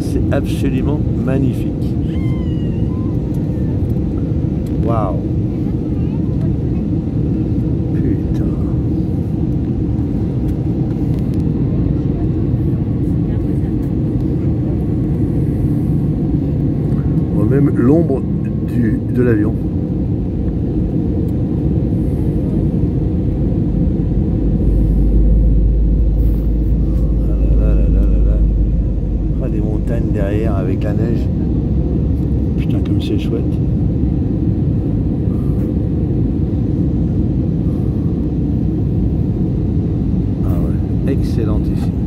c'est absolument magnifique. Waouh Putain. On voit même l'ombre du- de l'avion. Derrière avec la neige. Putain, comme c'est chouette. Ah ouais, excellentissime.